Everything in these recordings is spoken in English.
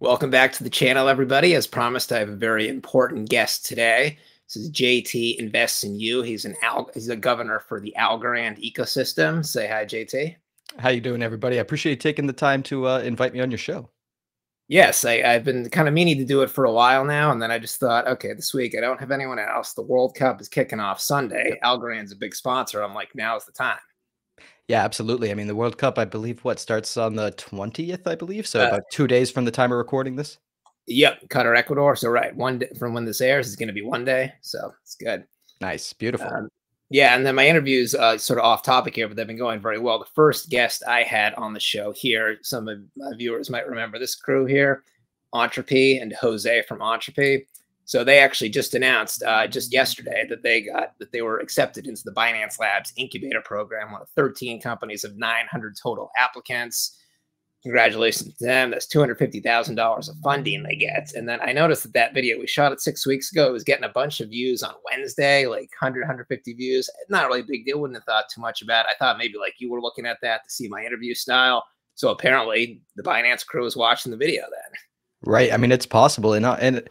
Welcome back to the channel, everybody. As promised, I have a very important guest today. This is JT Invests in You. He's an Al he's a governor for the Algorand ecosystem. Say hi, JT. How you doing, everybody? I appreciate you taking the time to uh, invite me on your show. Yes, I, have been kind of meaning to do it for a while now, and then I just thought, okay, this week I don't have anyone else. The World Cup is kicking off Sunday. Yep. Algorand's a big sponsor. I'm like, now's the time. Yeah, absolutely. I mean, the World Cup, I believe, what starts on the 20th, I believe. So uh, about two days from the time of recording this. Yep, Qatar, Ecuador. So right, one day from when this airs is going to be one day. So it's good. Nice, beautiful. Um, yeah, and then my interviews, uh, sort of off topic here, but they've been going very well. The first guest I had on the show here, some of my viewers might remember this crew here, Entropy and Jose from Entropy. So they actually just announced uh, just yesterday that they got that they were accepted into the Binance Labs incubator program, one of 13 companies of 900 total applicants. Congratulations to them. That's $250,000 of funding they get. And then I noticed that that video we shot it six weeks ago, it was getting a bunch of views on Wednesday, like 100, 150 views. Not really a big deal. Wouldn't have thought too much about it. I thought maybe like you were looking at that to see my interview style. So apparently the Binance crew was watching the video then. Right. I mean, it's possible. And, uh, and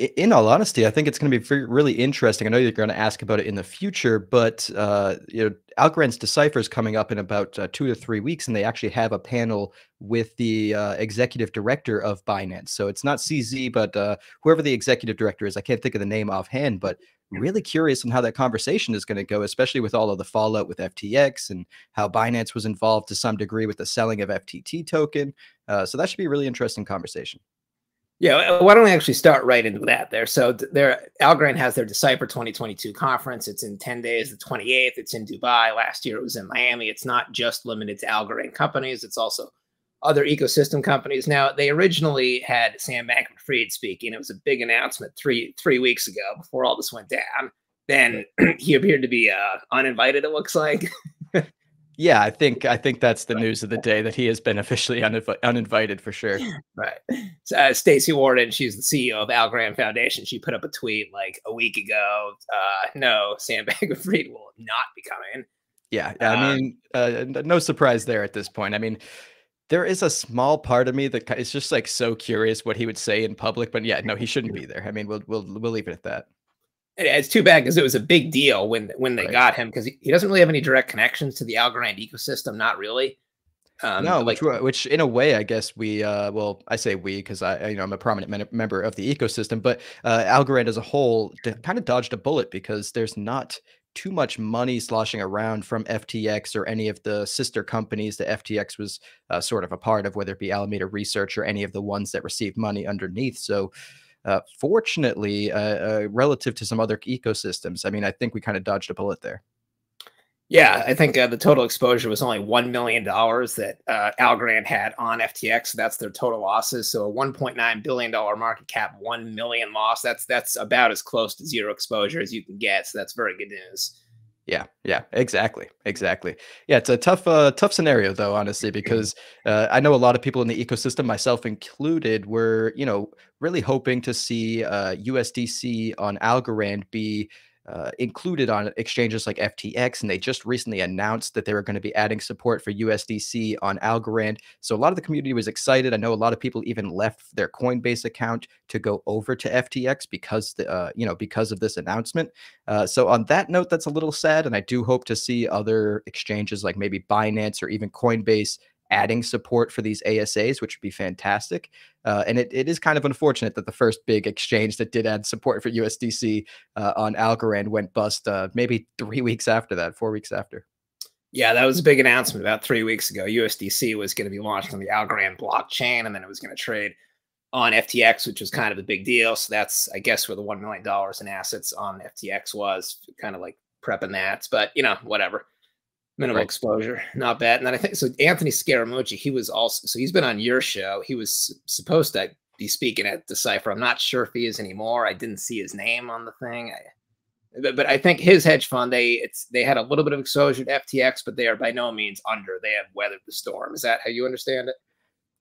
in all honesty, I think it's going to be really interesting. I know you're going to ask about it in the future, but uh, you know, Algorand's Decipher is coming up in about uh, two to three weeks, and they actually have a panel with the uh, executive director of Binance. So it's not CZ, but uh, whoever the executive director is. I can't think of the name offhand, but really curious on how that conversation is going to go, especially with all of the fallout with FTX and how Binance was involved to some degree with the selling of FTT token. Uh, so that should be a really interesting conversation. Yeah, why don't we actually start right into that there? So there, Algorand has their Decipher 2022 conference. It's in 10 days, the 28th. It's in Dubai. Last year it was in Miami. It's not just limited to Algorand companies. It's also other ecosystem companies. Now they originally had Sam Bankman-Fried speaking. It was a big announcement three three weeks ago before all this went down. Then he appeared to be uh, uninvited. It looks like. Yeah, I think I think that's the news of the day that he has been officially uninv uninvited for sure. Right. Uh, Staci Warden, she's the CEO of Algorand Foundation. She put up a tweet like a week ago. Uh, no, Sam Bankman-Fried will not be coming. Yeah, I um, mean, uh, no surprise there at this point. I mean, there is a small part of me that is just like so curious what he would say in public, but yeah, no, he shouldn't be there. I mean, we'll we'll we'll leave it at that it's too bad because it was a big deal when when they right. got him because he, he, doesn't really have any direct connections to the Algorand ecosystem. Not really. Um, no, like, which, which in a way, I guess we, uh, well, I say we because I, you know, I'm a prominent member of the ecosystem, but uh, Algorand as a whole kind of dodged a bullet because there's not too much money sloshing around from FTX or any of the sister companies that FTX was uh, sort of a part of, whether it be Alameda Research or any of the ones that received money underneath. So uh, fortunately, uh, uh, relative to some other ecosystems, I mean, I think we kind of dodged a bullet there. Yeah, I think uh, the total exposure was only one million dollars that uh, Algorand had on FTX. So that's their total losses. So a one point nine billion dollar market cap, one million loss. That's that's about as close to zero exposure as you can get. So that's very good news. Yeah, yeah, exactly, exactly. Yeah, it's a tough, uh, tough scenario though, honestly, because uh, I know a lot of people in the ecosystem, myself included, were you know really hoping to see uh, USDC on Algorand be uh, included on exchanges like FTX, and they just recently announced that they were going to be adding support for USDC on Algorand. So a lot of the community was excited. I know a lot of people even left their Coinbase account to go over to FTX because the uh, you know because of this announcement. Uh, so on that note, that's a little sad, and I do hope to see other exchanges like maybe Binance or even Coinbase adding support for these ASAs, which would be fantastic. Uh, and it, it is kind of unfortunate that the first big exchange that did add support for USDC uh, on Algorand went bust uh, maybe three weeks after that, four weeks after. Yeah, that was a big announcement about three weeks ago. USDC was going to be launched on the Algorand blockchain, and then it was going to trade on FTX, which was kind of a big deal. So that's, I guess, where the $1 million in assets on FTX was, kind of like prepping that. But, you know, whatever minimal right. exposure, not bad. And then I think so. Anthony Scaramucci, he was also so he's been on your show. He was supposed to be speaking at Decipher. I'm not sure if he is anymore. I didn't see his name on the thing. I, but, but I think his hedge fund they it's they had a little bit of exposure to FTX, but they are by no means under. They have weathered the storm. Is that how you understand it?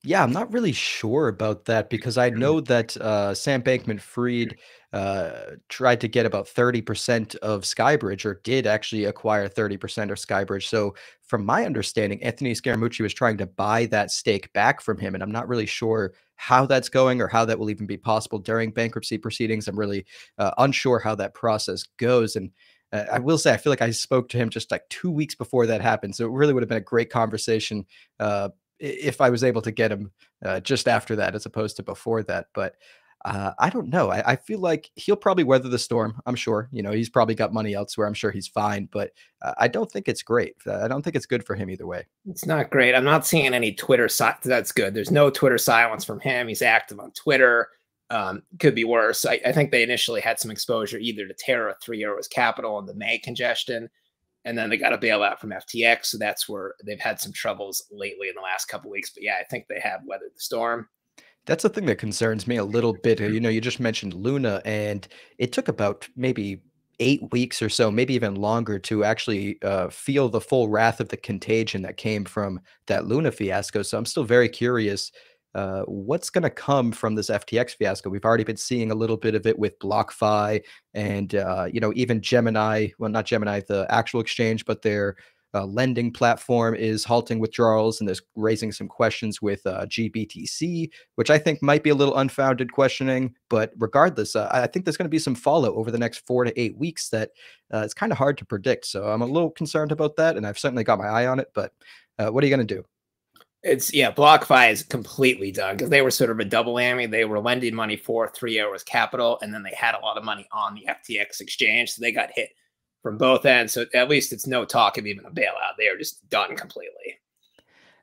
Yeah, I'm not really sure about that because I know that uh, Sam Bankman-Fried uh, tried to get about 30% of Skybridge or did actually acquire 30% of Skybridge. So, from my understanding, Anthony Scaramucci was trying to buy that stake back from him. And I'm not really sure how that's going or how that will even be possible during bankruptcy proceedings. I'm really uh, unsure how that process goes. And uh, I will say, I feel like I spoke to him just like two weeks before that happened. So, it really would have been a great conversation uh, if I was able to get him uh, just after that, as opposed to before that. But uh, I don't know. I, I, feel like he'll probably weather the storm. I'm sure. You know, he's probably got money elsewhere. I'm sure he's fine. But uh, I don't think it's great. I don't think it's good for him either way. It's not great. I'm not seeing any Twitter. Si- that's good. There's no Twitter silence from him. He's active on Twitter. Um, could be worse. I, I, think they initially had some exposure either to Terra, Three Arrows Capital, and the May congestion and then they got a bailout from FTX. So that's where they've had some troubles lately in the last couple weeks. But yeah, I think they have weathered the storm. That's the thing that concerns me a little bit. You know, you just mentioned Luna, and it took about maybe eight weeks or so, maybe even longer, to actually uh, feel the full wrath of the contagion that came from that Luna fiasco. So I'm still very curious uh, what's going to come from this FTX fiasco? We've already been seeing a little bit of it with BlockFi and, uh, you know, even Gemini, well, not Gemini, the actual exchange, but their uh, lending platform is halting withdrawals and there's raising some questions with uh, GBTC, which I think might be a little unfounded questioning. But regardless, uh, I think there's going to be some fallout over the next four to eight weeks that uh, it's kind of hard to predict. So I'm a little concerned about that. And I've certainly got my eye on it. But uh, what are you going to do? It's yeah, BlockFi is completely done because they were sort of a double whammy. They were lending money for Three Arrows Capital, and then they had a lot of money on the FTX exchange, so they got hit from both ends. So at least it's no talk of even a bailout. They are just done completely.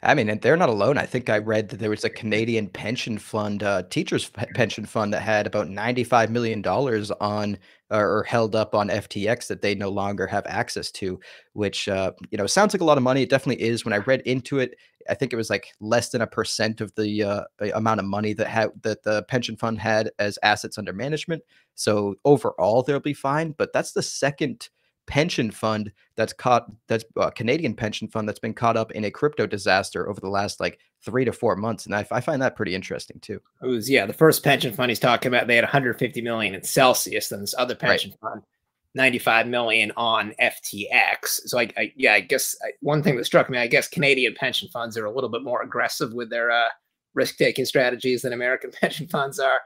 I mean, and they're not alone. I think I read that there was a Canadian pension fund, uh, teachers pension fund, that had about ninety-five million dollars on or held up on FTX that they no longer have access to. Which uh, you know sounds like a lot of money. It definitely is. When I read into it, I think it was like less than a percent of the uh, amount of money that had that the pension fund had as assets under management. So overall, they'll be fine. But that's the second pension fund that's caught that's a uh, Canadian pension fund that's been caught up in a crypto disaster over the last like three to four months, and I, I find that pretty interesting too. It was yeah, the first pension fund he's talking about they had 150 million in Celsius, and this other pension right. fund 95 million on FTX. So I, I yeah, I guess I, one thing that struck me, I guess Canadian pension funds are a little bit more aggressive with their uh, risk taking strategies than American pension funds are.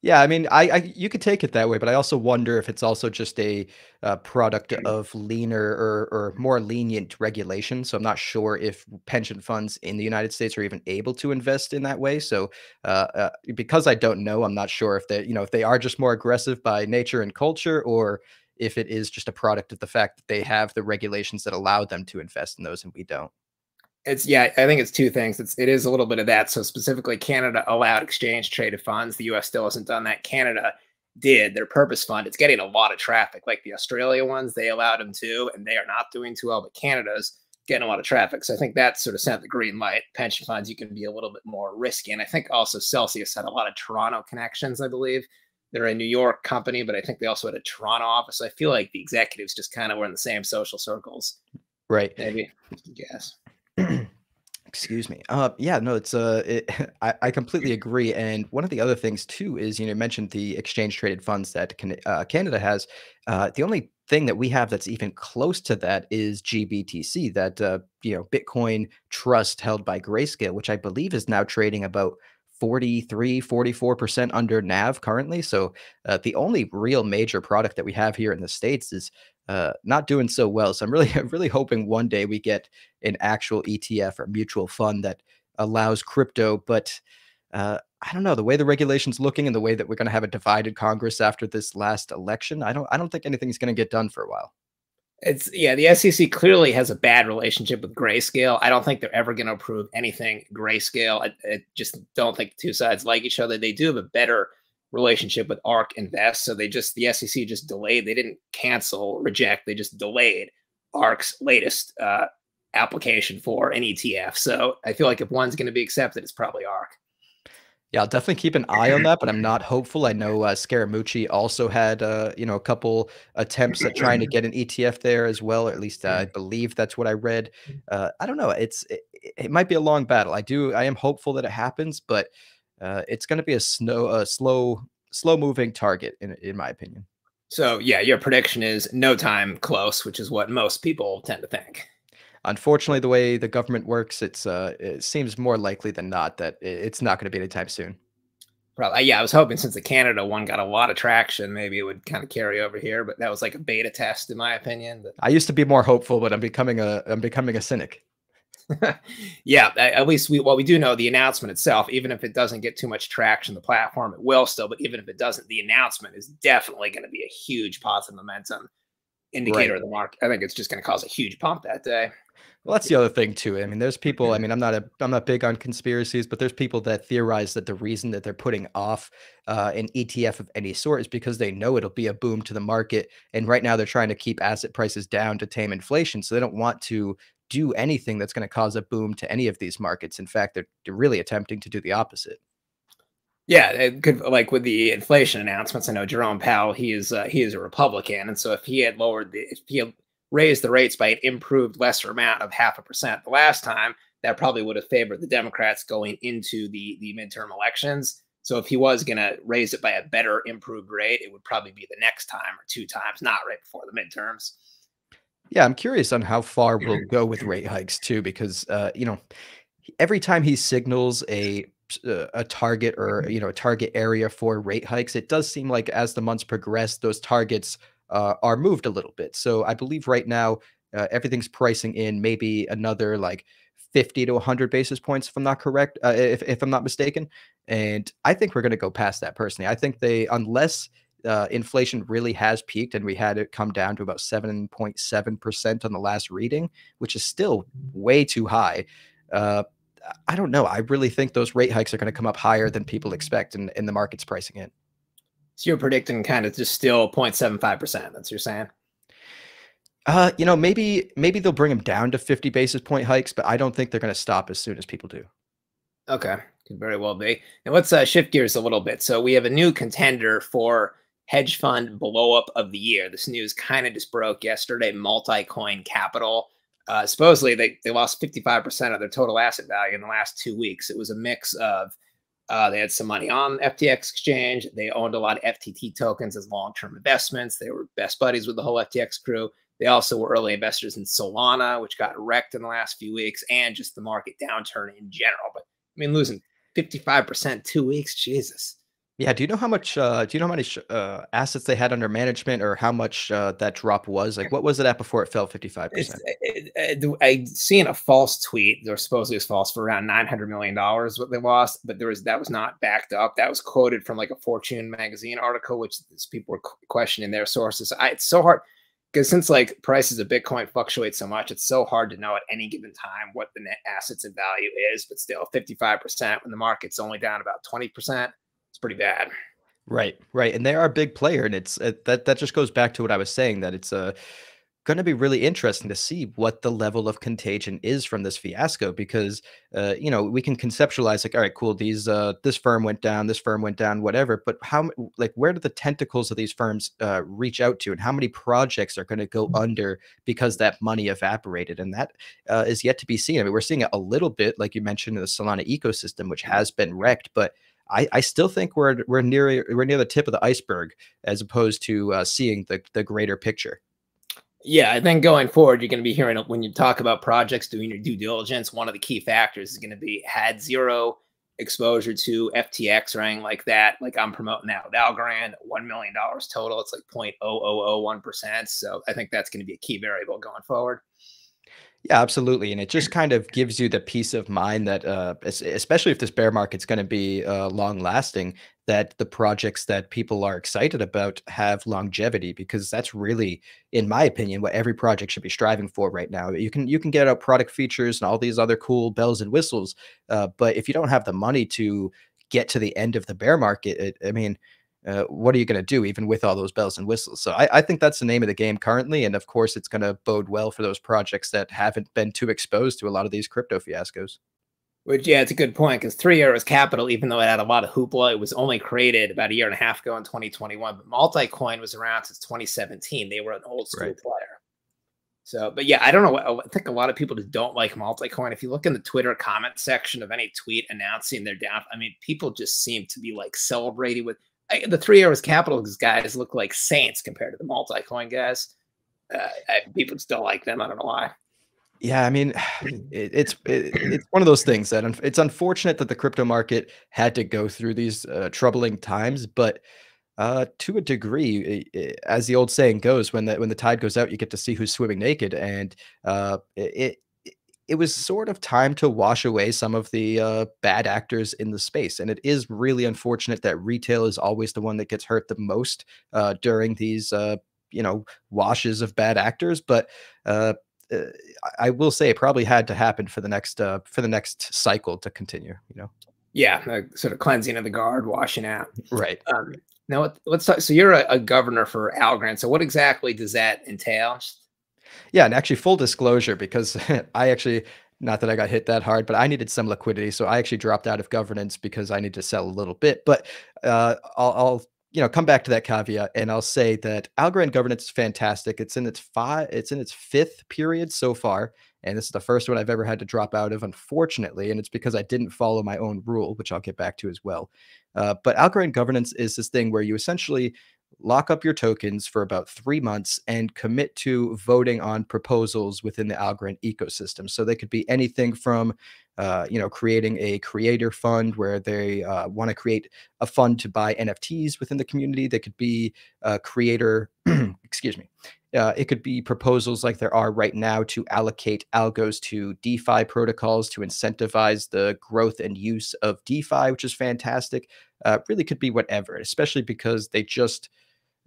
Yeah, I mean, I, I you could take it that way, but I also wonder if it's also just a, uh product of leaner or or more lenient regulation. So I'm not sure if pension funds in the United States are even able to invest in that way. So uh, uh, because I don't know, I'm not sure if they you know if they are just more aggressive by nature and culture, or if it is just a product of the fact that they have the regulations that allow them to invest in those and we don't. It's yeah, I think it's two things. It's it is a little bit of that. So specifically, Canada allowed exchange traded funds. The U.S. still hasn't done that. Canada did their purpose fund. It's getting a lot of traffic. Like the Australia ones, they allowed them to, and they are not doing too well. But Canada's getting a lot of traffic. So I think that sort of sent the green light. Pension funds, you can be a little bit more risky. And I think also Celsius had a lot of Toronto connections, I believe. They're a New York company, but I think they also had a Toronto office. I feel like the executives just kind of were in the same social circles. Right. Maybe. Yes. Excuse me. Uh, yeah, no, it's uh, it, I, I completely agree. And one of the other things too is you know mentioned the exchange traded funds that can, uh, Canada has. Uh, the only thing that we have that's even close to that is GBTC, that uh, you know Bitcoin trust held by Grayscale, which I believe is now trading about 43 44% under nav currently so uh, the only real major product that we have here in the states is uh, not doing so well. So I'm really, I'm really hoping one day we get an actual ETF or mutual fund that allows crypto. But uh, I don't know the way the regulations looking and the way that we're going to have a divided Congress after this last election. I don't, I don't think anything's going to get done for a while. It's yeah, the SEC clearly has a bad relationship with Grayscale. I don't think they're ever going to approve anything Grayscale. I, I, just don't think the two sides like each other. They do have a better relationship with ARK Invest. So they just, the SEC just delayed. They didn't cancel, reject. They just delayed ARK's latest uh, application for an ETF. So I feel like if one's going to be accepted, it's probably ARK. Yeah, I'll definitely keep an eye on that, but I'm not hopeful. I know uh, Scaramucci also had, uh, you know, a couple attempts at trying to get an ETF there as well, or at least uh, I believe that's what I read. Uh, I don't know. It's it, it might be a long battle. I do. I am hopeful that it happens, but uh, it's going to be a snow, a slow, slow moving target, in in my opinion. So yeah, your prediction is no time close, which is what most people tend to think. Unfortunately, the way the government works, it's uh, it seems more likely than not that it's not going to be anytime soon. Probably, yeah. I was hoping since the Canada one got a lot of traction, maybe it would kind of carry over here. But that was like a beta test, in my opinion. But... I used to be more hopeful, but I'm becoming a I'm becoming a cynic. yeah, at least we well we do know the announcement itself, even if it doesn't get too much traction, the platform it will still. But even if it doesn't, the announcement is definitely going to be a huge positive momentum indicator right. of the market. I think it's just going to cause a huge pump that day. Well, that's the other thing too. I mean, there's people. I mean, I'm not a I'm not big on conspiracies, but there's people that theorize that the reason that they're putting off uh, an ETF of any sort is because they know it'll be a boom to the market, and right now they're trying to keep asset prices down to tame inflation, so they don't want to do anything that's going to cause a boom to any of these markets. In fact, they're, they're really attempting to do the opposite. Yeah, could like with the inflation announcements. I know Jerome Powell. He is uh, he is a Republican, and so if he had lowered the if he had raised the rates by an improved lesser amount of half a percent the last time, that probably would have favored the Democrats going into the the midterm elections. So if he was going to raise it by a better improved rate, it would probably be the next time or two times, not right before the midterms. Yeah, I'm curious on how far we'll go with rate hikes too, because uh, you know, every time he signals a uh, a target or you know a target area for rate hikes, it does seem like as the months progress, those targets uh, are moved a little bit. So I believe right now uh, everything's pricing in maybe another like 50 to 100 basis points, if I'm not correct, uh, if, if I'm not mistaken. And I think we're going to go past that personally. I think they, unless uh, inflation really has peaked and we had it come down to about 7.7% on the last reading, which is still way too high. Uh, I don't know. I really think those rate hikes are going to come up higher than people expect and in, in the market's pricing it. So you're predicting kind of just still 0.75%. That's what you're saying? Uh, you know, maybe maybe they'll bring them down to 50 basis point hikes, but I don't think they're going to stop as soon as people do. Okay, could very well be. And let's uh, shift gears a little bit. So we have a new contender for hedge fund blow up of the year. This news kind of just broke yesterday. Multicoin Capital. Uh, supposedly, they, they lost 55% of their total asset value in the last two weeks. It was a mix of uh, they had some money on FTX exchange. They owned a lot of FTT tokens as long term investments. They were best buddies with the whole FTX crew. They also were early investors in Solana, which got wrecked in the last few weeks, and just the market downturn in general. But I mean, losing 55% two weeks, Jesus. Yeah. Do you know how much? Uh, do you know how many uh, assets they had under management, or how much uh, that drop was? Like, what was it at before it fell fifty five percent? I seen a false tweet. They're supposedly was false for around nine hundred million dollars what they lost, but there was that was not backed up. That was quoted from like a Fortune magazine article, which people were questioning their sources. I, it's so hard because since like prices of Bitcoin fluctuate so much, it's so hard to know at any given time what the net assets and value is. But still, fifty five percent when the market's only down about twenty percent it's pretty bad. Right, right, and they are a big player, and it's it, that that just goes back to what I was saying that it's a uh, going to be really interesting to see what the level of contagion is from this fiasco because uh, you know we can conceptualize like all right cool these uh, this firm went down this firm went down whatever but how like where do the tentacles of these firms uh, reach out to and how many projects are going to go under because that money evaporated and that uh, is yet to be seen i mean we're seeing it a little bit like you mentioned in the solana ecosystem which has been wrecked but I, I still think we're we're near we're near the tip of the iceberg as opposed to uh, seeing the the greater picture. Yeah, I think going forward, you're going to be hearing when you talk about projects doing your due diligence. One of the key factors is going to be had zero exposure to FTX or anything like that. Like I'm promoting with Algorand, one million dollars total. It's like 0.0001 percent. So I think that's going to be a key variable going forward. Yeah, absolutely. And it just kind of gives you the peace of mind that, uh, especially if this bear market's going to be uh, long lasting, that the projects that people are excited about have longevity because that's really, in my opinion, what every project should be striving for right now. You can you can get out product features and all these other cool bells and whistles, uh, but if you don't have the money to get to the end of the bear market, it, I mean, uh, what are you going to do even with all those bells and whistles? So I, I, think that's the name of the game currently. And of course, it's going to bode well for those projects that haven't been too exposed to a lot of these crypto fiascos. Which, yeah, it's a good point because Three Arrows Capital, even though it had a lot of hoopla, it was only created about a year and a half ago in 2021. But Multicoin was around since 2017. They were an old school right. player. So, but yeah, I don't know. I think a lot of people just don't like Multicoin. If you look in the Twitter comment section of any tweet announcing their down, I mean, people just seem to be like celebrating with I, the Three Arrows Capital guys look like saints compared to the Multicoin guys. Uh, I, people just don't like them. I don't know why. Yeah, I mean, it, it's it, it's one of those things that it's unfortunate that the crypto market had to go through these uh, troubling times, but uh, to a degree, as the old saying goes, when the when the tide goes out, you get to see who's swimming naked, and uh, it it was sort of time to wash away some of the uh, bad actors in the space, and it is really unfortunate that retail is always the one that gets hurt the most uh, during these uh, you know washes of bad actors, but. Uh, uh, I will say it probably had to happen for the next for the next cycle to continue. You know. Yeah, sort of cleansing of the guard, washing out. Right. Um, now let's talk. So you're a, a governor for Algorand. So what exactly does that entail? Yeah, and actually, full disclosure, because I actually not that I got hit that hard, but I needed some liquidity, so I actually dropped out of governance because I need to sell a little bit. But uh, I'll, I'll you know come back to that caveat, and I'll say that Algorand governance is fantastic. It's in its five, it's in its fifth period so far, and this is the first one I've ever had to drop out of, unfortunately, and it's because I didn't follow my own rule, which I'll get back to as well. Uh, but Algorand governance is this thing where you essentially lock up your tokens for about three months and commit to voting on proposals within the Algorand ecosystem. So they could be anything from, uh, you know, creating a creator fund where they uh, want to create a fund to buy NFTs within the community. They could be a creator, excuse me. Uh, it could be proposals like there are right now to allocate algos to DeFi protocols to incentivize the growth and use of DeFi, which is fantastic. Uh, really could be whatever, especially because they just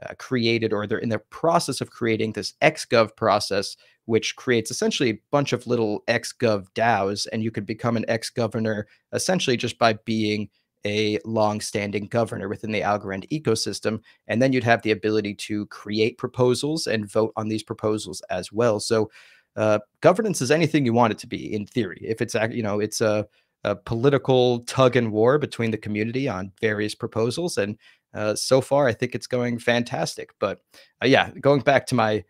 uh, created or they're in the process of creating this XGov process, which creates essentially a bunch of little XGov DAOs, and you could become an X governor essentially just by being a long-standing governor within the Algorand ecosystem, and then you'd have the ability to create proposals and vote on these proposals as well. So, uh, governance is anything you want it to be in theory. If it's you know it's a, a political tug and war between the community on various proposals, and uh, so far, I think it's going fantastic. But uh, yeah, going back to my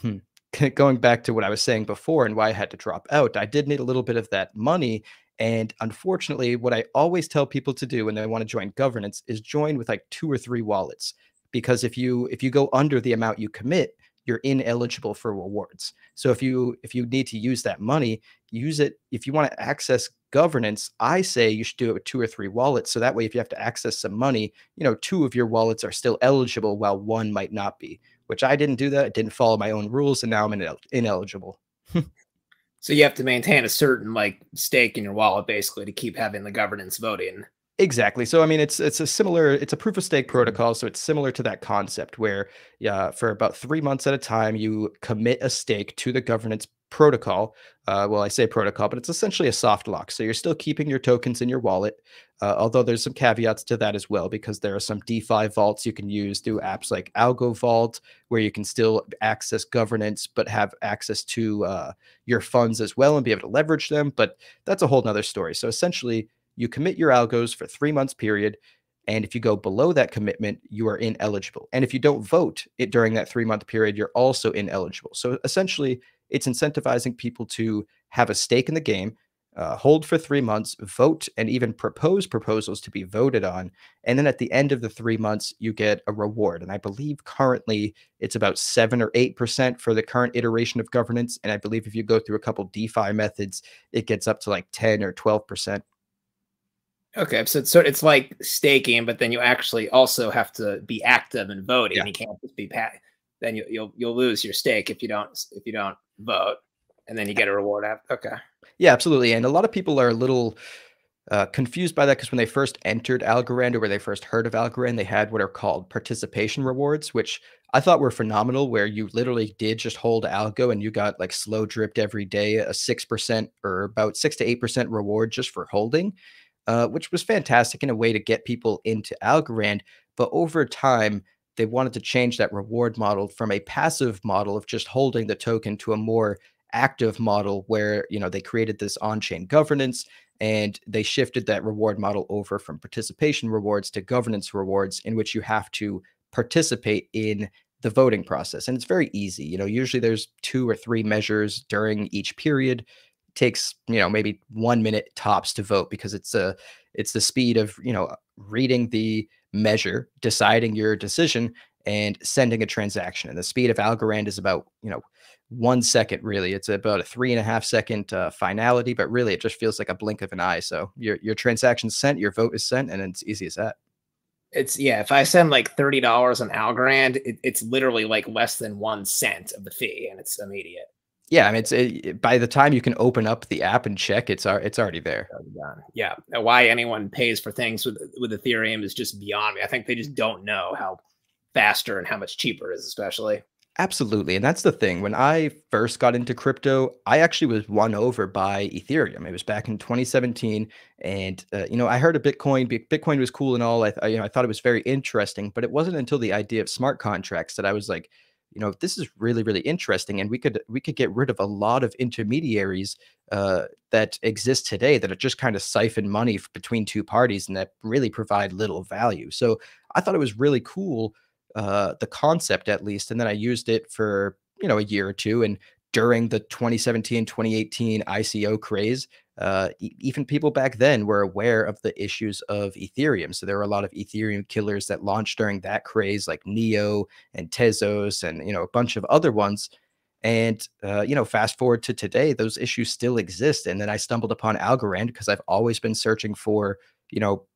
hmm, going back to what I was saying before and why I had to drop out, I did need a little bit of that money. And unfortunately, what I always tell people to do when they want to join governance is join with like two or three wallets. Because if you if you go under the amount you commit, you're ineligible for rewards. So if you if you need to use that money, use it if you want to access governance, I say you should do it with two or three wallets. So that way, if you have to access some money, you know, two of your wallets are still eligible while one might not be, which I didn't do that. I didn't follow my own rules and now I'm inel ineligible. so you have to maintain a certain like stake in your wallet basically to keep having the governance voting. Exactly. So I mean, it's it's a similar it's a proof of stake mm-hmm. protocol. So it's similar to that concept where, yeah, for about three months at a time, you commit a stake to the governance protocol. Uh, well, I say protocol, but it's essentially a soft lock. So you're still keeping your tokens in your wallet, uh, although there's some caveats to that as well, because there are some DeFi vaults you can use through apps like Algo Vault, where you can still access governance, but have access to uh, your funds as well and be able to leverage them. But that's a whole nother story. So essentially, you commit your algos for three months period. And if you go below that commitment, you are ineligible. And if you don't vote it during that three month period, you're also ineligible. So essentially, it's incentivizing people to have a stake in the game, uh, hold for three months, vote, and even propose proposals to be voted on. And then at the end of the three months, you get a reward. And I believe currently it's about seven or 8% for the current iteration of governance. And I believe if you go through a couple DeFi methods, it gets up to like 10 or 12%. Okay, so it's, so it's like staking, but then you actually also have to be active and voting. Yeah. You can't just be pat. Then you, you'll you'll lose your stake if you don't if you don't vote, and then you get a reward after. Okay. Yeah, absolutely. And a lot of people are a little uh, confused by that because when they first entered Algorand or when they first heard of Algorand, they had what are called participation rewards, which I thought were phenomenal, where you literally did just hold Algo and you got like slow dripped every day, a 6% or about 6 to 8% reward just for holding, uh, which was fantastic in a way to get people into Algorand. But over time, they wanted to change that reward model from a passive model of just holding the token to a more active model where you know they created this on-chain governance and they shifted that reward model over from participation rewards to governance rewards in which you have to participate in the voting process, and it's very easy. You know, usually there's two or three measures during each period. It takes you know maybe one minute tops to vote because it's a it's the speed of you know reading the measure, deciding your decision, and sending a transaction. And the speed of Algorand is about you know one second really it's about a three and a half second uh, finality but really it just feels like a blink of an eye so your your transaction sent your vote is sent and it's easy as that it's yeah. If I send like thirty dollars on Algorand, it, it's literally like less than one cent of the fee, and it's immediate. Yeah, I mean, it's it, by the time you can open up the app and check, it's it's already there. Yeah, why anyone pays for things with with Ethereum is just beyond me. I think they just don't know how faster and how much cheaper it is, especially. Absolutely. And that's the thing. When I first got into crypto, I actually was won over by Ethereum. It was back in 2017. And, uh, you know, I heard of Bitcoin. Bitcoin was cool and all. I, you know, I thought it was very interesting, but it wasn't until the idea of smart contracts that I was like, you know, this is really, really interesting. And we could, we could get rid of a lot of intermediaries uh, that exist today that are just kind of siphon money between two parties and that really provide little value. So I thought it was really cool uh, the concept at least. And then I used it for, you know, a year or two. And during the 2017, 2018 ICO craze, uh, e even people back then were aware of the issues of Ethereum. So there were a lot of Ethereum killers that launched during that craze, like Neo and Tezos, and you know a bunch of other ones. And uh, you know, fast forward to today, those issues still exist. And then I stumbled upon Algorand because I've always been searching for you know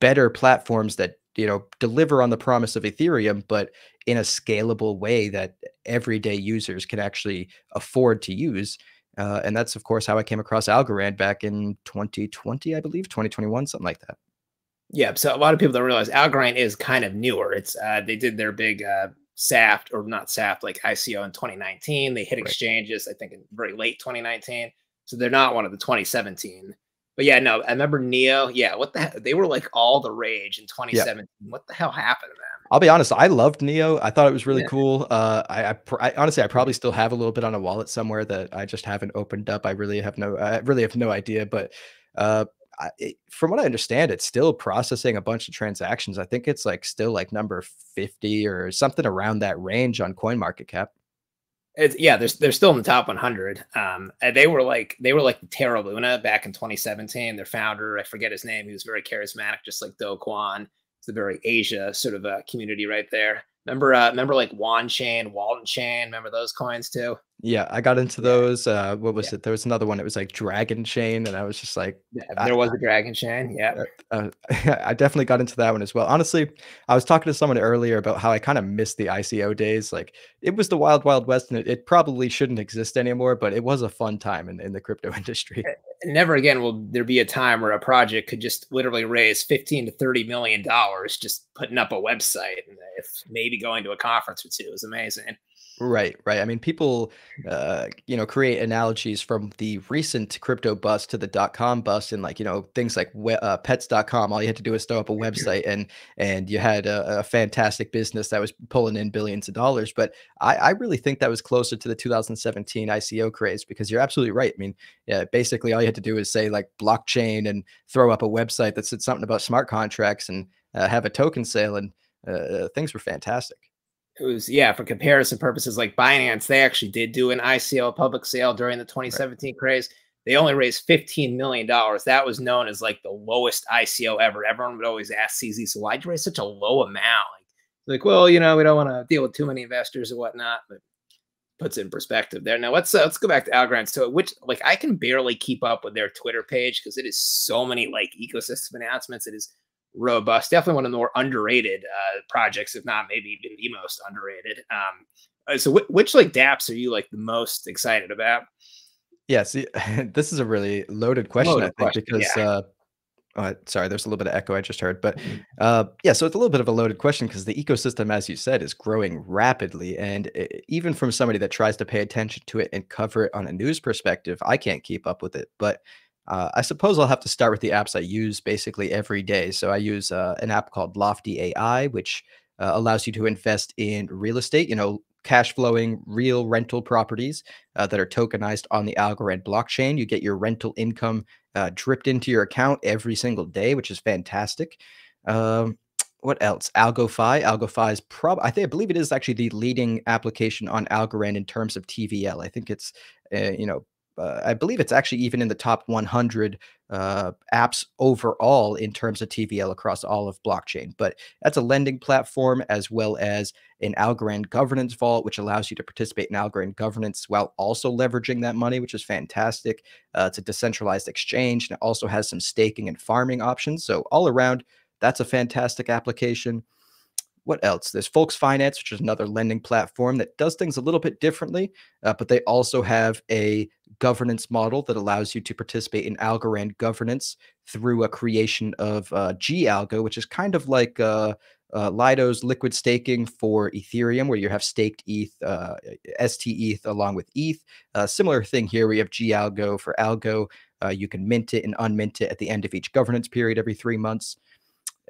better platforms that you know deliver on the promise of ethereum but in a scalable way that everyday users can actually afford to use uh, and that's of course how i came across algorand back in 2020 i believe 2021 something like that. Yeah so a lot of people don't realize algorand is kind of newer. It's uh, they did their big uh, saft or not saft like ico in 2019 they hit right. exchanges i think in very late 2019 so they're not one of the 2017 but yeah, no, I remember Neo. Yeah, what the hell? They were like all the rage in 2017. Yeah. What the hell happened to them? I'll be honest, I loved Neo. I thought it was really yeah. cool. Uh, I, I, I, honestly, I probably still have a little bit on a wallet somewhere that I just haven't opened up. I really have no, I really have no idea. But uh, I, it, from what I understand, it's still processing a bunch of transactions. I think it's like still like number 50 or something around that range on Coin Market Cap. It's, yeah, they're they're still in the top 100. Um, they were like they were like Terra Luna back in 2017. Their founder, I forget his name, he was very charismatic, just like Do Kwon. It's a very Asia sort of a community right there. Remember, uh, remember like Wan Chain, Walton Chain. Remember those coins too? Yeah, I got into those. Uh, what was yeah. it? There was another one. It was like Dragon Chain, and I was just like, yeah, there was a Dragon Chain. Yeah, uh, uh I definitely got into that one as well. Honestly, I was talking to someone earlier about how I kind of missed the ICO days. Like, it was the wild, wild west, and it, it probably shouldn't exist anymore. But it was a fun time in, in the crypto industry. Never again will there be a time where a project could just literally raise 15 to 30 million dollars just putting up a website and if maybe going to a conference or two is amazing. Right, right. I mean, people, uh, you know, create analogies from the recent crypto bust to the dot com bust, and like you know things like uh, Pets.com. All you had to do was throw up a website, and and you had a, a fantastic business that was pulling in billions of dollars. But I, I really think that was closer to the 2017 ICO craze because you're absolutely right. I mean, yeah, basically all you had to do is say like blockchain and throw up a website that said something about smart contracts and uh, have a token sale, and uh, things were fantastic it was yeah for comparison purposes like binance they actually did do an ico public sale during the 2017 right. craze. They only raised 15 million dollars. That was known as like the lowest ico ever. Everyone would always ask cz so why'd you raise such a low amount? Like, like well you know we don't want to deal with too many investors and whatnot but puts it in perspective there. Now let's uh, let's go back to algorand. So which like i can barely keep up with their twitter page because it is so many like ecosystem announcements. It is robust. Definitely one of the more underrated uh, projects, if not maybe even the most underrated. Um, uh, so, wh- which like DApps are you like the most excited about? Yeah, see, this is a really loaded question, loaded I think, question, because yeah. uh, uh, sorry, there's a little bit of echo I just heard, but mm-hmm. uh, yeah, so it's a little bit of a loaded question because the ecosystem, as you said, is growing rapidly, and it, even from somebody that tries to pay attention to it and cover it on a news perspective, I can't keep up with it. But uh, I suppose I'll have to start with the apps I use basically every day. So I use uh, an app called Lofty AI, which uh, allows you to invest in real estate, you know, cash flowing real rental properties uh, that are tokenized on the Algorand blockchain. You get your rental income uh, dripped into your account every single day, which is fantastic. Um, what else? AlgoFi. AlgoFi is prob I think I believe it is actually the leading application on Algorand in terms of TVL. I think it's uh, you know uh, I believe it's actually even in the top 100 uh, apps overall in terms of TVL across all of blockchain. But that's a lending platform as well as an Algorand governance vault, which allows you to participate in Algorand governance while also leveraging that money, which is fantastic. Uh, it's a decentralized exchange and it also has some staking and farming options. So all around, that's a fantastic application what else? There's Folks Finance, which is another lending platform that does things a little bit differently, uh, but they also have a governance model that allows you to participate in Algorand governance through a creation of uh, G-Algo, which is kind of like uh, uh, Lido's liquid staking for Ethereum, where you have staked ETH, uh, ST along with ETH. Uh, similar thing here, we have G-Algo for Algo. Uh, you can mint it and unmint it at the end of each governance period every three months.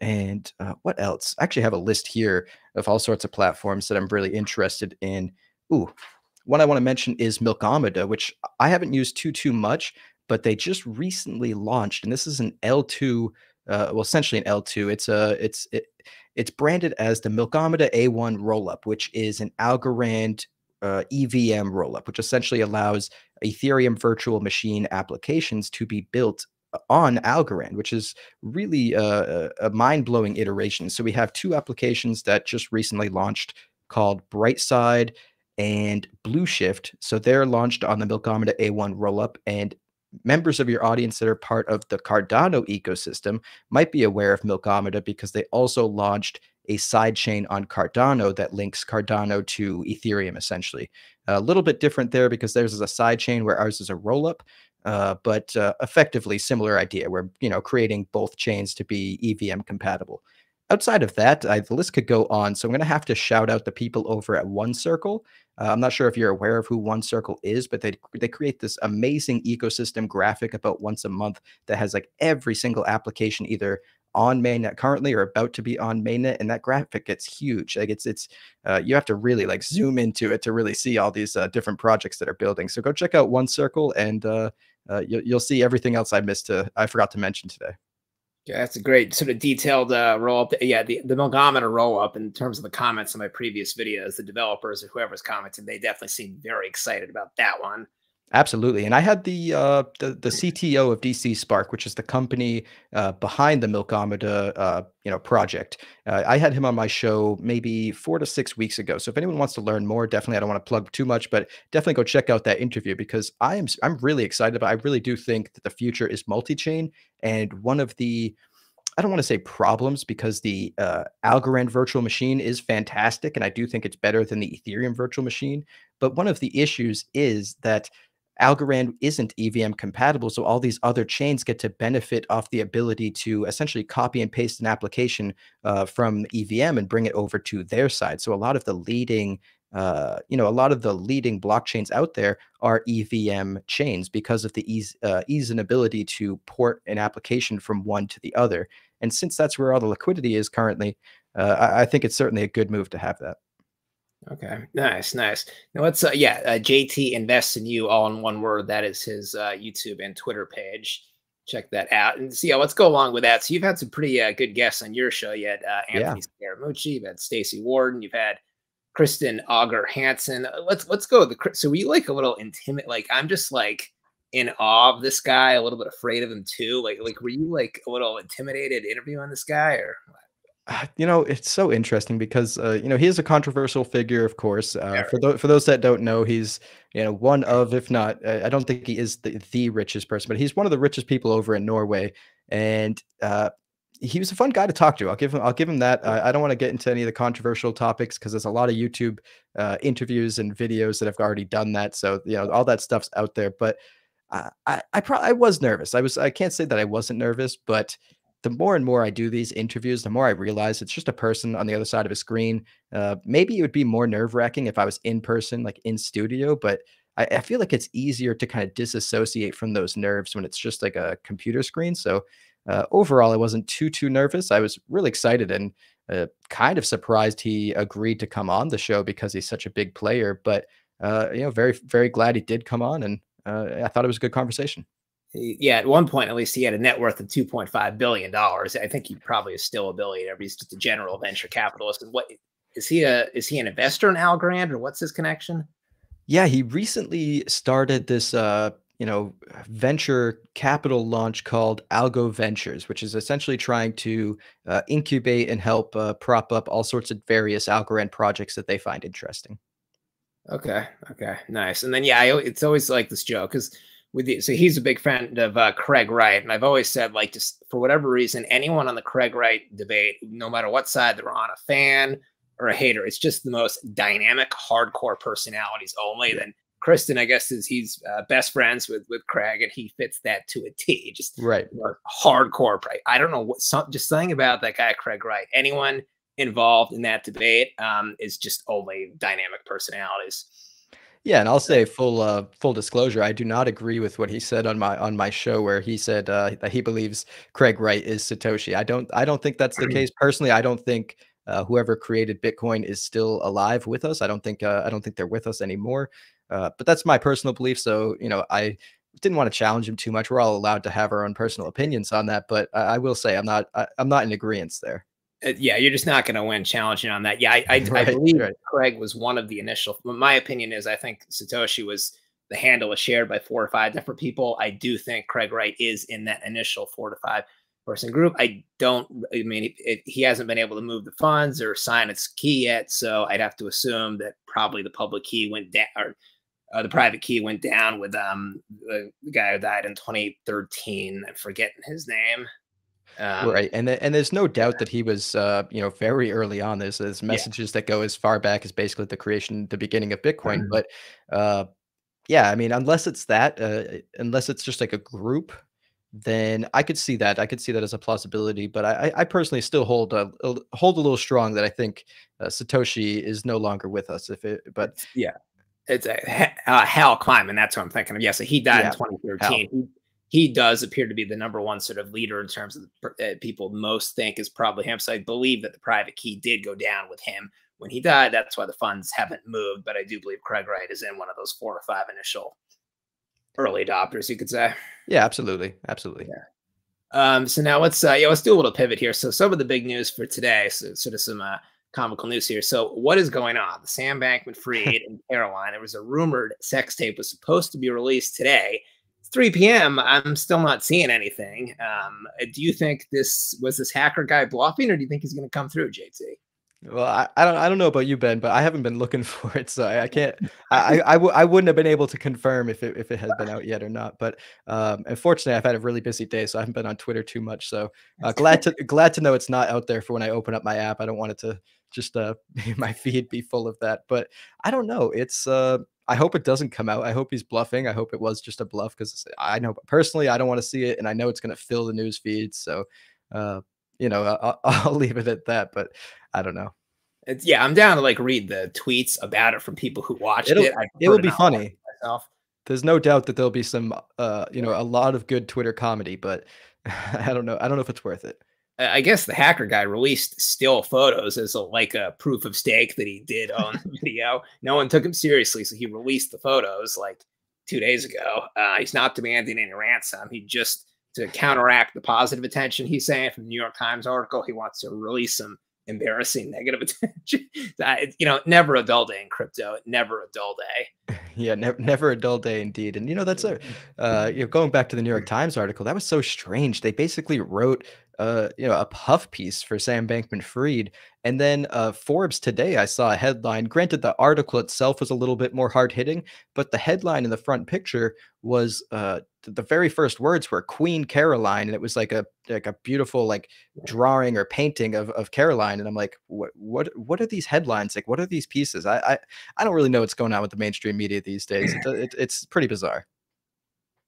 And uh, what else? I actually have a list here of all sorts of platforms that I'm really interested in. Ooh, one I want to mention is Milkomeda, which I haven't used too too much, but they just recently launched, and this is an L2, uh, well, essentially an L2. It's a it's it, it's branded as the Milkomeda A1 rollup, which is an Algorand uh, EVM rollup, which essentially allows Ethereum virtual machine applications to be built on Algorand, which is really uh, a, a mind blowing iteration. So we have two applications that just recently launched called Brightside and Blueshift. So they're launched on the Milkomeda A1 rollup, and members of your audience that are part of the Cardano ecosystem might be aware of Milkomeda because they also launched a sidechain on Cardano that links Cardano to Ethereum, essentially. A little bit different there because theirs is a sidechain where ours is a rollup uh, but uh, effectively similar idea. We're you know creating both chains to be EVM compatible. Outside of that, I, the list could go on. So I'm going to have to shout out the people over at One Circle. Uh, I'm not sure if you're aware of who One Circle is, but they they create this amazing ecosystem graphic about once a month that has like every single application either on mainnet currently or about to be on mainnet and that graphic gets huge like it's it's uh, you have to really like zoom into it to really see all these uh, different projects that are building so go check out one circle and uh, you'll, you'll see everything else I missed to I forgot to mention today. Yeah, that's a great sort of detailed uh, roll up. Yeah, the, the Milkomeda roll up in terms of the comments on my previous videos, the developers or whoever's commenting, they definitely seem very excited about that one. Absolutely, and I had the uh, the, the CTO of dcSpark, which is the company uh, behind the Milkomeda uh, you know project. Uh, I had him on my show maybe four to six weeks ago. So if anyone wants to learn more, definitely I don't want to plug too much, but definitely go check out that interview because I am I'm really excited. But I really do think that the future is multi-chain, and one of the I don't want to say problems because the uh, Algorand virtual machine is fantastic, and I do think it's better than the Ethereum virtual machine. But one of the issues is that Algorand isn't EVM compatible, so all these other chains get to benefit off the ability to essentially copy and paste an application uh, from EVM and bring it over to their side. So a lot of the leading, uh, you know, a lot of the leading blockchains out there are EVM chains because of the ease, uh, ease and ability to port an application from one to the other. And since that's where all the liquidity is currently, uh, I, I think it's certainly a good move to have that. Okay, nice, nice. Now let's, uh, yeah, uh, JT invests in you all in one word. That is his uh, YouTube and Twitter page. Check that out and see. Yeah, let's go along with that. So you've had some pretty uh, good guests on your show. You had uh, Anthony yeah. Scaramucci, you've had Staci Warden, you've had Christen Ager-Hanssen. Uh, let's let's go. The so were you like a little intimate? Like I'm just like in awe of this guy, a little bit afraid of him too. Like like were you like a little intimidated interviewing this guy or? You know, it's so interesting because uh, you know he is a controversial figure, of course. Uh, for those for those that don't know, he's you know one of, if not, I don't think he is the, the richest person, but he's one of the richest people over in Norway, and uh, he was a fun guy to talk to. I'll give him I'll give him that. I don't want to get into any of the controversial topics because there's a lot of YouTube uh, interviews and videos that have already done that. So you know all that stuff's out there, but. I I, I, pro- I was nervous. I was I can't say that I wasn't nervous, but the more and more I do these interviews, the more I realize it's just a person on the other side of a screen. Uh, maybe it would be more nerve wracking if I was in person, like in studio, but I, I, feel like it's easier to kind of disassociate from those nerves when it's just like a computer screen. So uh, overall, I wasn't too, too nervous. I was really excited and uh, kind of surprised he agreed to come on the show because he's such a big player. But, uh, you know, very, very glad he did come on. And uh, I thought it was a good conversation. Yeah, at one point, at least, he had a net worth of two point five billion dollars. I think he probably is still a billionaire. But he's just a general venture capitalist. And what is he? A is he an investor in Algorand, or what's his connection? Yeah, he recently started this uh, you know, venture capital launch called Algo Ventures, which is essentially trying to uh, incubate and help uh, prop up all sorts of various Algorand projects that they find interesting. Okay. Okay. Nice. And then yeah, I, it's always like this joke because with the, so he's a big fan of uh, Craig Wright, and I've always said like just for whatever reason, anyone on the Craig Wright debate, no matter what side they're on, a fan or a hater, it's just the most dynamic, hardcore personalities only. Then Christen, I guess, is he's uh, best friends with with Craig, and he fits that to a T. Just right, hardcore. I don't know what some, just something about that guy, Craig Wright. Anyone involved in that debate um, is just only dynamic personalities. Yeah, and I'll say full uh, full disclosure, I do not agree with what he said on my on my show where he said uh, that he believes Craig Wright is Satoshi. I don't I don't think that's the case personally. I don't think uh, whoever created Bitcoin is still alive with us. I don't think uh, I don't think they're with us anymore. Uh, but that's my personal belief. So, you know, I didn't want to challenge him too much. We're all allowed to have our own personal opinions on that, but I, I will say I'm not I, am not in agreement there. Uh, yeah, you're just not going to win challenging on that. Yeah, I, I, right, I believe right. Craig was one of the initial. My opinion is I think Satoshi was the handle was shared by four or five different people. I do think Craig Wright is in that initial four to five person group. I don't. I mean, it, it, he hasn't been able to move the funds or sign its key yet, so I'd have to assume that probably the public key went down or uh, the private key went down with um the, the, guy who died in 2013. I'm forgetting his name. Um, right, and th- and there's no doubt that he was, uh, you know, very early on. There's, there's messages yeah. that go as far back as basically the creation, the beginning of Bitcoin. Mm-hmm. But, uh, yeah, I mean, unless it's that, uh, unless it's just like a group, then I could see that. I could see that as a plausibility. But I, I personally still hold a, hold a little strong that I think uh, Satoshi is no longer with us. If it, but yeah, it's a uh, Hal Kleiman. That's what I'm thinking of. Yeah, so he died in 2013. He, does appear to be the number one sort of leader in terms of the, uh, people most think is probably him. So I believe that the private key did go down with him when he died. That's why the funds haven't moved. But I do believe Craig Wright is in one of those four or five initial early adopters, you could say. Yeah, absolutely, absolutely. Yeah. Um, so now let's uh, yeah let's do a little pivot here. So some of the big news for today, so sort of some uh, comical news here. So, what is going on? The Sam Bankman Fried and Caroline. There was a rumored sex tape was supposed to be released today. It's 3 p.m. I'm still not seeing anything. Um, do you think this was this hacker guy bluffing, or do you think he's going to come through, JT? Well, I, I don't I don't know about you, Ben, but I haven't been looking for it, so I, I can't. I I, w- I wouldn't have been able to confirm if it if it has been out yet or not. But um, unfortunately, I've had a really busy day, so I haven't been on Twitter too much. So uh, glad to glad to know it's not out there for when I open up my app. I don't want it to just uh my feed be full of that. But I don't know. It's uh I hope it doesn't come out. I hope he's bluffing. I hope it was just a bluff because I know personally I don't want to see it, and I know it's going to fill the news feed. So, uh, you know, I'll, I'll leave it at that. But I don't know. It's, yeah, I'm down to like read the tweets about it from people who watched It'll, it. it will be funny. There's no doubt that there'll be some, uh, you know, a lot of good Twitter comedy, but I don't know. I don't know if it's worth it. I guess the hacker guy released still photos as a, like a proof of stake that he did on the video. No one took him seriously, so he released the photos like two days ago. Uh, he's not demanding any ransom. He just to counteract the positive attention he's saying from the New York Times article, he wants to release some embarrassing negative attention. you know, never a dull day in crypto. Never a dull day. Yeah, never, never a dull day indeed. And you know, that's a uh, you know, going back to the New York Times article, that was so strange. They basically wrote uh, you know, a puff piece for Sam Bankman Fried. And then uh, Forbes today, I saw a headline. Granted, the article itself was a little bit more hard hitting, but the headline in the front picture was uh, the very first words were Queen Caroline, and it was like a like a beautiful like drawing or painting of, of Caroline. And I'm like, what what what are these headlines? Like, what are these pieces? I I, I don't really know what's going on with the mainstream media these days. It, it, it's pretty bizarre.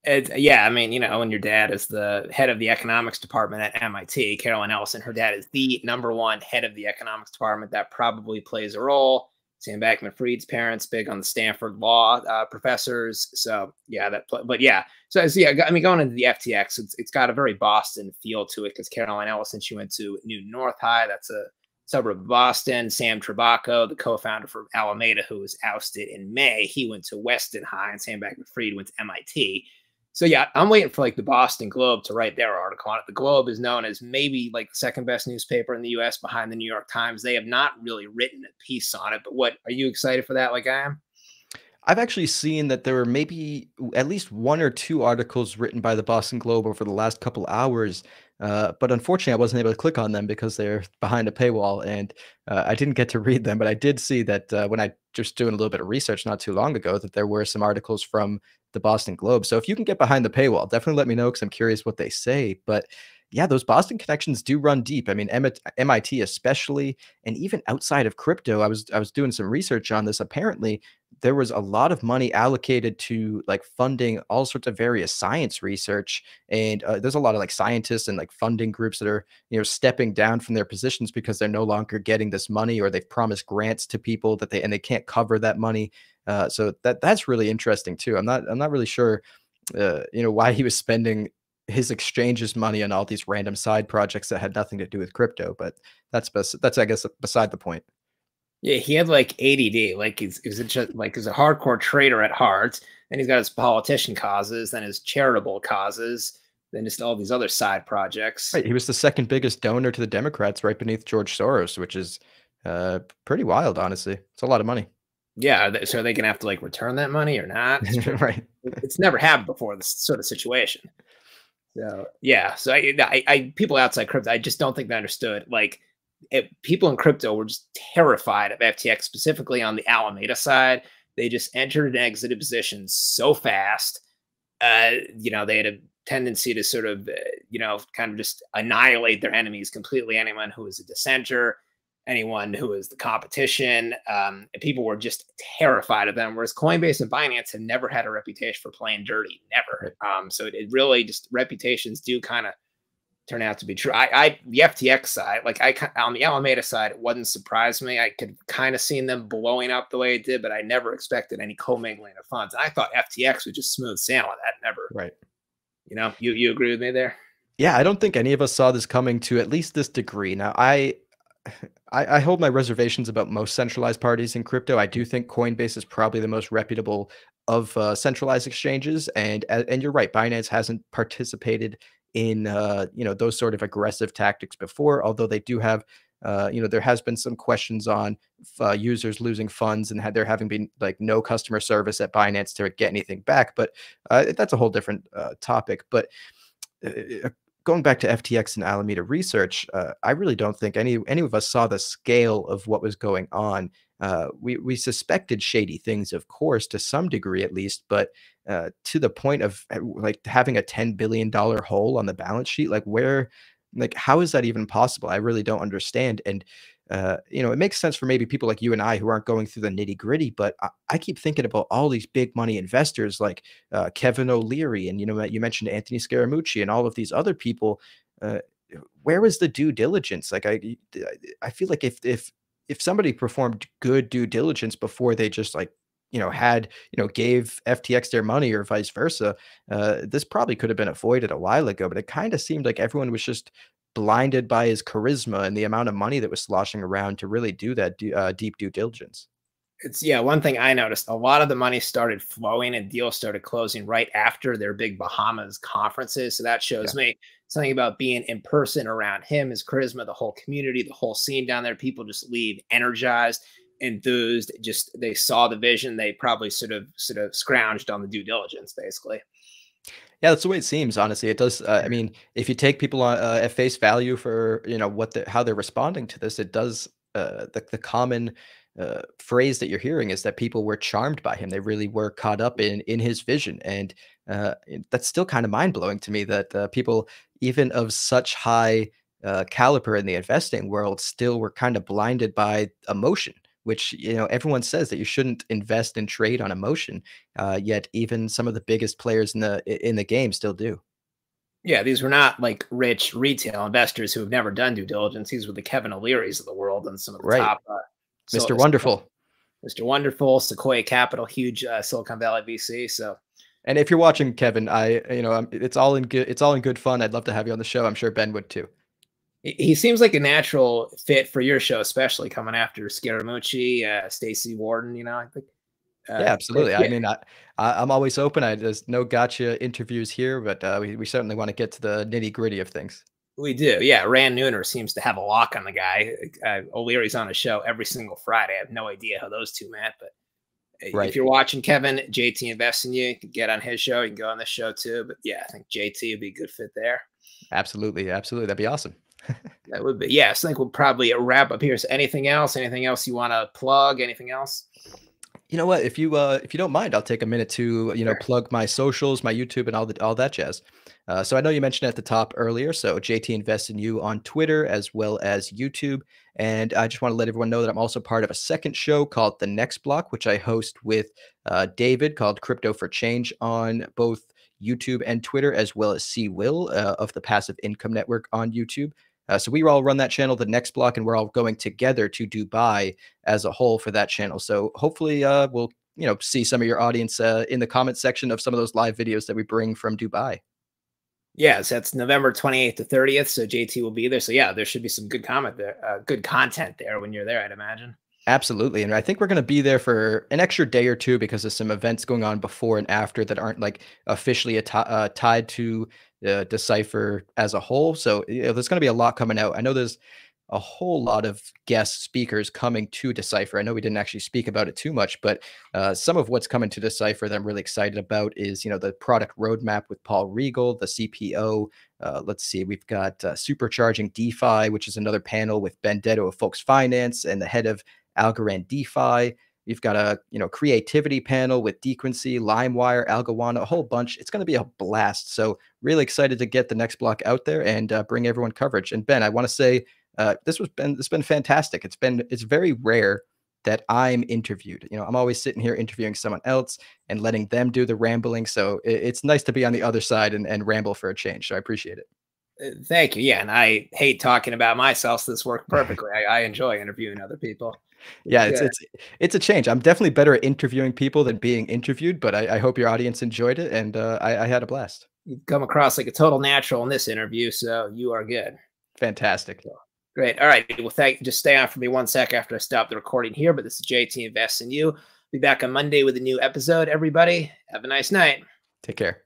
It, yeah, I mean, you know, when your dad is the head of the economics department at MIT, Caroline Ellison, her dad is the number one head of the economics department. That probably plays a role. Sam Bankman Fried's parents, big on the Stanford law uh, professors. So yeah, that. But yeah, so, so, yeah, I mean, going into the FTX, it's, it's got a very Boston feel to it because Caroline Ellison, she went to Newton North High. That's a suburb of Boston. Sam Trabucco, the co-founder for Alameda, who was ousted in May, he went to Weston High, and Sam Bankman Fried went to MIT. So yeah, I'm waiting for like the Boston Globe to write their article on it. The Globe is known as maybe like the second best newspaper in the U.S. behind the New York Times. They have not really written a piece on it, but what are you excited for that? Like I am. I've actually seen that there were maybe at least one or two articles written by the Boston Globe over the last couple hours, uh, but unfortunately, I wasn't able to click on them because they're behind a paywall, and uh, I didn't get to read them. But I did see that uh, when I just doing a little bit of research not too long ago, that there were some articles from the Boston Globe. So if you can get behind the paywall, definitely let me know because I'm curious what they say. But yeah, those Boston connections do run deep. I mean, MIT especially, and even outside of crypto, I was I was doing some research on this. Apparently, there was a lot of money allocated to like funding all sorts of various science research, and uh, there's a lot of like scientists and like funding groups that are you know stepping down from their positions because they're no longer getting this money, or they've promised grants to people that they and they can't cover that money. Uh, so that that's really interesting too. I'm not I'm not really sure, uh, you know, why he was spending his exchanges money on all these random side projects that had nothing to do with crypto. But that's that's I guess beside the point. Yeah, he had like ADD. Like he's, he's just like he's a hardcore trader at heart. and he's got his politician causes, then his charitable causes, then just all these other side projects. Right. He was the second biggest donor to the Democrats, right beneath George Soros, which is uh, pretty wild, honestly. It's a lot of money. Yeah. So are they gonna have to like return that money or not? right. It's never happened before. This sort of situation. So yeah. So I, I, I, people outside crypto, I just don't think they understood. Like, it, people in crypto were just terrified of FTX, specifically on the Alameda side. They just entered and exited positions so fast. Uh, you know, they had a tendency to sort of, uh, you know, kind of just annihilate their enemies completely. Anyone who was a dissenter, anyone who was the competition. Um, and people were just terrified of them. Whereas Coinbase and Binance had never had a reputation for playing dirty, never. Um, so it, it, really just reputations do kind of turn out to be true. I, I, the FTX side, like I on the Alameda side, it wouldn't surprise me. I could kind of seen them blowing up the way it did, but I never expected any commingling of funds. I thought FTX would just smooth sail on that. Never. Right. You know, you you agree with me there? Yeah, I don't think any of us saw this coming to at least this degree. Now, I I, I, hold my reservations about most centralized parties in crypto. I do think Coinbase is probably the most reputable of uh, centralized exchanges, and and you're right, Binance hasn't participated in uh, you know those sort of aggressive tactics before. Although they do have, uh, you know, there has been some questions on uh, users losing funds and had there having been like no customer service at Binance to get anything back. But uh, that's a whole different uh, topic. But uh, going back to FTX and Alameda research, uh, I really don't think any any of us saw the scale of what was going on. Uh, we we suspected shady things, of course, to some degree at least, but uh, to the point of uh, like having a ten billion dollar hole on the balance sheet, like where, like how is that even possible? I really don't understand. And uh, you know, it makes sense for maybe people like you and I who aren't going through the nitty gritty, but I, I, keep thinking about all these big money investors like uh, Kevin O'Leary, and you know, you mentioned Anthony Scaramucci and all of these other people. Uh, where was the due diligence? Like, I, I feel like if if if somebody performed good due diligence before they just like you know had you know gave FTX their money or vice versa, uh, this probably could have been avoided a while ago. But it kind of seemed like everyone was just blinded by his charisma and the amount of money that was sloshing around to really do that uh, deep due diligence. It's yeah, one thing I noticed a lot of the money started flowing and deals started closing right after their big Bahamas conferences. So that shows yeah. me something about being in person around him, his charisma, the whole community, the whole scene down there. People just leave energized, enthused. Just they saw the vision. They probably sort of sort of scrounged on the due diligence, basically. Yeah, that's the way it seems. Honestly, it does. Uh, I mean, if you take people on, uh, at face value for you know what the, how they're responding to this, it does. Uh, the the common uh, phrase that you're hearing is that people were charmed by him. They really were caught up in in his vision, and uh, that's still kind of mind blowing to me that uh, people, even of such high uh, caliber in the investing world, still were kind of blinded by emotion which you know everyone says that you shouldn't invest and trade on emotion uh, yet even some of the biggest players in the in the game still do. Yeah these were not like rich retail investors who have never done due diligence. These were the kevin o'learys of the world and some of the right. top uh, mr so, wonderful. Mr wonderful sequoia capital huge uh, silicon valley vc so. And if you're watching kevin i you know it's all in good it's all in good fun. I'd love to have you on the show. I'm sure ben would too he seems like a natural fit for your show, especially coming after Scaramucci, uh, Staci Warden. You know, I think Uh, yeah, absolutely. Yeah. I mean, I, I, am always open. I, there's no gotcha interviews here, but uh, we, we certainly want to get to the nitty gritty of things. We do. Yeah. Ran Neuner seems to have a lock on the guy. Uh, O'Leary's on a show every single Friday. I have no idea how those two met, but uh, right. if you're watching Kevin, JT invests in you, you can get on his show. You can go on this show too. But yeah, I think JT would be a good fit there. Absolutely. Absolutely. That'd be awesome. That would be. Yes. I think we'll probably wrap up here. So anything else? Anything else you want to plug? Anything else? You know what? If you uh, if you don't mind, I'll take a minute to you know plug my socials, my YouTube, and all the all that jazz. Uh, so I know you mentioned at the top earlier. So JT Invest in You on Twitter as well as YouTube, and I just want to let everyone know that I'm also part of a second show called The Next Block, which I host with uh, David, called Crypto for Change on both YouTube and Twitter, as well as C Will uh, of the Passive Income Network on YouTube. Uh, so we all run that channel, the next block, and we're all going together to Dubai as a whole for that channel. So hopefully, uh, we'll you know see some of your audience uh, in the comment section of some of those live videos that we bring from Dubai. Yes, that's November 28th to 30th. So JT will be there. So yeah, there should be some good comment there, uh, good content there when you're there, I'd imagine. Absolutely. And I think we're going to be there for an extra day or two because of some events going on before and after that aren't like officially uh, tied to uh, Decipher as a whole. So you know, there's going to be a lot coming out. I know there's a whole lot of guest speakers coming to Decipher. I know we didn't actually speak about it too much, but uh, some of what's coming to Decipher that I'm really excited about is, you know, the product roadmap with Paul Riegle, the CPO. Uh, let's see, we've got uh, Supercharging DeFi, which is another panel with Benedetto of Folks Finance and the head of Algorand DeFi. You've got a you know creativity panel with Dequency, LimeWire, Algowana, a whole bunch. It's going to be a blast. So really excited to get the next block out there and uh, bring everyone coverage. And Ben, I want to say uh, this was been it's been fantastic. It's been it's very rare that I'm interviewed. You know, I'm always sitting here interviewing someone else and letting them do the rambling. So it, it's nice to be on the other side and, and ramble for a change. So I appreciate it. Uh, thank you. Yeah, and I hate talking about myself. So this worked perfectly. I, I enjoy interviewing other people yeah, it's it's it's a change. I'm definitely better at interviewing people than being interviewed, but I, I hope your audience enjoyed it, and uh, I, I had a blast. You've come across like a total natural in this interview, so you are good. Fantastic. Great. All right. Well, thank. You. Just stay on for me one sec after I stop the recording here. But this is JT Invest in You. Be back on Monday with a new episode. Everybody, have a nice night. Take care.